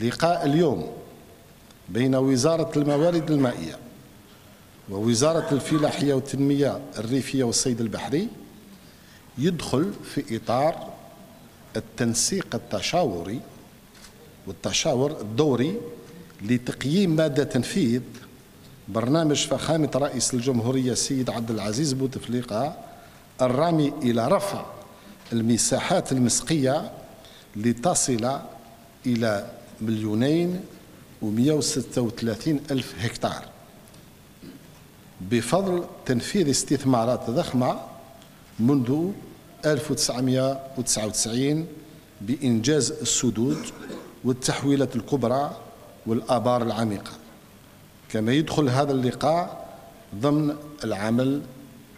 لقاء اليوم بين وزارة الموارد المائية ووزارة الفلاحية والتنمية الريفية والصيد البحري يدخل في إطار التنسيق التشاوري والتشاور الدوري لتقييم مدى تنفيذ برنامج فخامة رئيس الجمهورية السيد عبد العزيز بوتفليقة الرامي إلى رفع المساحات المسقية لتصل إلى مليونين و136 ألف هكتار. بفضل تنفيذ استثمارات ضخمة منذ 1999 بإنجاز السدود والتحويلات الكبرى والآبار العميقة. كما يدخل هذا اللقاء ضمن العمل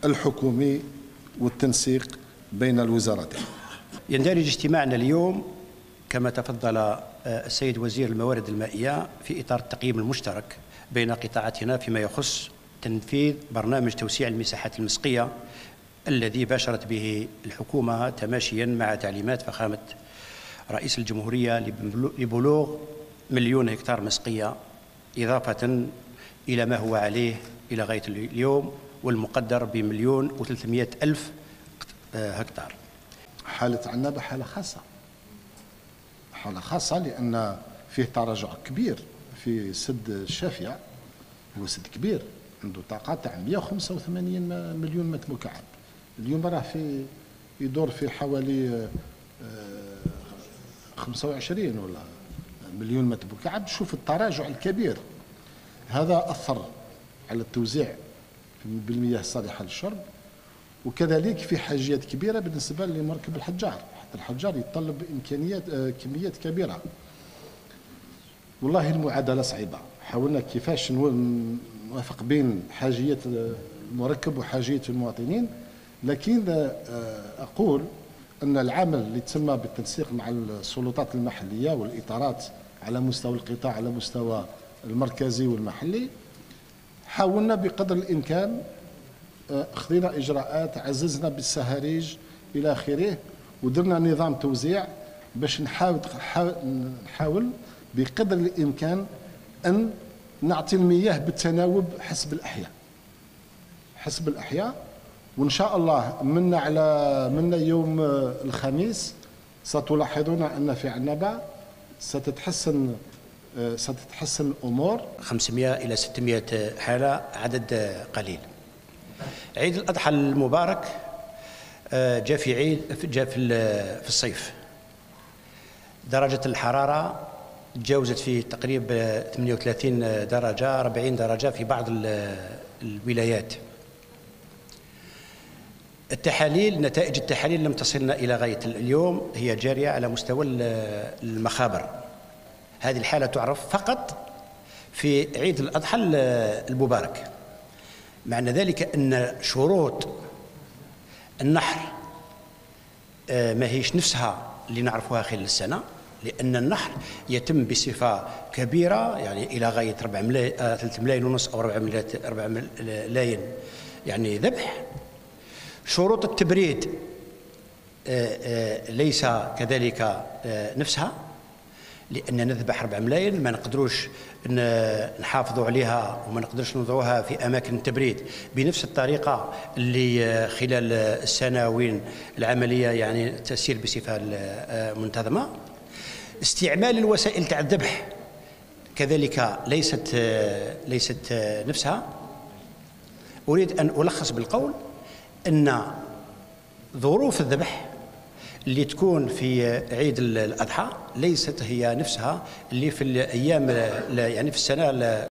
الحكومي والتنسيق بين الوزارتين. يندرج اجتماعنا اليوم كما تفضل آه، السيد وزير الموارد المائية في إطار التقييم المشترك بين قطاعاتنا فيما يخص تنفيذ برنامج توسيع المساحات المسقية الذي باشرت به الحكومة تماشيا مع تعليمات فخامة رئيس الجمهورية لبلوغ مليون هكتار مسقية إضافة إلى ما هو عليه إلى غاية اليوم والمقدر بمليون وثلاثمائة ألف آه، هكتار. حالة عنابة حالة خاصة. حالة خاصة لأن فيه تراجع كبير في سد الشافية هو سد كبير عنده طاقة تاع 185 مليون متر مكعب. اليوم راه في يدور في حوالي 25 آه، ولا مليون متر مكعب. شوف التراجع الكبير. هذا أثر على التوزيع بالمياه الصالحة للشرب. وكذلك في حاجيات كبيرة بالنسبة لمركب الحجار حتى الحجار يتطلب إمكانيات آه، كميات كبيرة. والله المعادلة صعيبة. حاولنا كيفاش نوافق بين حاجية المركب وحاجية المواطنين لكن آه، أقول أن العمل اللي تسمى بالتنسيق مع السلطات المحلية والإطارات على مستوى القطاع على مستوى المركزي والمحلي حاولنا بقدر الإمكان آه، خذينا إجراءات عززنا بالسهاريج إلى آخره ودرنا نظام توزيع باش نحاول نحاول بقدر الإمكان أن نعطي المياه بالتناوب حسب الأحياء. حسب الأحياء وإن شاء الله من على من يوم الخميس ستلاحظون أن في عنبة ستتحسن ستتحسن الأمور. 500 إلى 600 حالة عدد قليل. عيد الأضحى المبارك آه، جاء في عيد جاء في في الصيف. درجة الحرارة تجاوزت في تقريبا 38 درجة 40 درجة في بعض الولايات. التحاليل نتائج التحاليل لم تصلنا إلى غاية اليوم هي جارية على مستوى المخابر. هذه الحالة تعرف فقط في عيد الأضحى المبارك. معنى ذلك أن شروط النحر آه، ما هيش نفسها اللي نعرفها خلال السنة لأن النحر يتم بصفة كبيرة يعني إلى غاية 4 ملايين 3 ملايين ونص أو 4 ملايين يعني ذبح. شروط التبريد آه، آه، ليس كذلك نفسها. لأن نذبح 4 ملايين ما نقدروش نحافظوا عليها وما نقدرش نوضعوها في أماكن التبريد. بنفس الطريقة اللي خلال السنوين العملية يعني تسير بصفة منتظمة. استعمال الوسائل تاع الذبح كذلك ليست ليست نفسها. أريد أن ألخص بالقول إن ظروف الذبح اللي تكون في عيد الأضحى ليست هي نفسها اللي في الأيام يعني في السنة